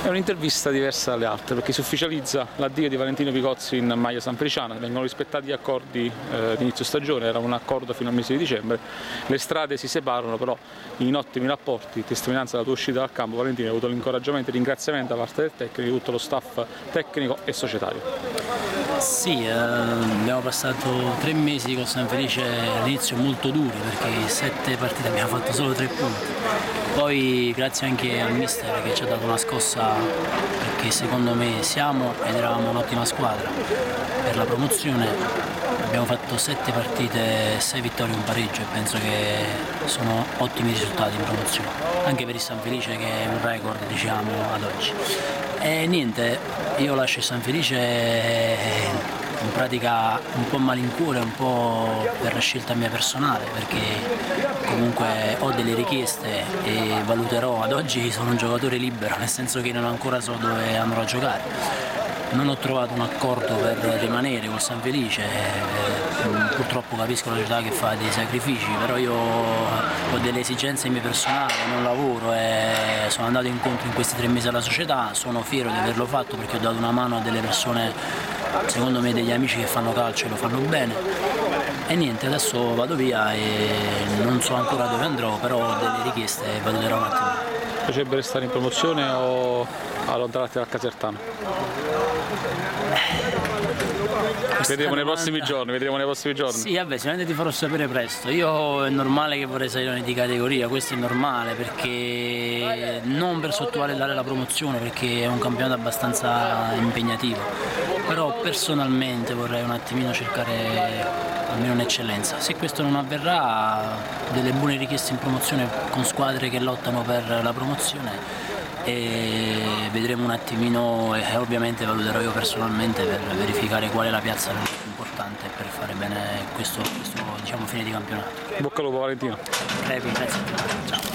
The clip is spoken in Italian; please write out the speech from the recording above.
È un'intervista diversa dalle altre perché si ufficializza l'addio di Valentino Picozzi in maglia San Feliciana, vengono rispettati gli accordi eh, di inizio stagione, era un accordo fino al mese di dicembre, le strade si separano però in ottimi rapporti, testimonianza della tua uscita dal campo Valentino, hai avuto l'incoraggiamento e il ringraziamento da parte del tecnico, di tutto lo staff tecnico e societario. Sì, eh, abbiamo passato tre mesi con San Felice all'inizio molto duri perché sette partite abbiamo fatto solo tre punti. Poi grazie anche al mister che ci ha dato una scossa perché secondo me siamo ed eravamo un'ottima squadra per la promozione. Abbiamo fatto sette partite, sei vittorie e un pareggio e penso che sono ottimi risultati in promozione, anche per il San Felice che è un record diciamo ad oggi. E niente, io lascio il San Felice in pratica un po' malincuore, un po' per scelta mia personale, perché comunque ho delle richieste e valuterò. Ad oggi sono un giocatore libero, nel senso che non ancora so dove andrò a giocare. Non ho trovato un accordo per rimanere col San Felice, eh, purtroppo capisco la società che fa dei sacrifici, però io ho delle esigenze mie personali, non lavoro e sono andato incontro in questi tre mesi alla società, sono fiero di averlo fatto perché ho dato una mano a delle persone secondo me degli amici che fanno calcio e lo fanno bene e niente adesso vado via e non so ancora dove andrò però ho delle richieste e valuterò un attimo piacerebbe restare in promozione o allontanarti dal Casertano? Vedremo nei prossimi giorni, vedremo nei prossimi giorni. Sì, vabbè, sicuramente ti farò sapere presto. Io è normale che vorrei salire di categoria, questo è normale perché non per sottovalutare la promozione perché è un campionato abbastanza impegnativo, però personalmente vorrei un attimino cercare almeno un'eccellenza. Se questo non avverrà, delle buone richieste in promozione con squadre che lottano per la promozione e vedremo un attimino e ovviamente valuterò io personalmente per verificare qual è la piazza più importante per fare bene questo, questo diciamo, fine di campionato. Bocca al lupo Valentino. Crepi, grazie. Ciao.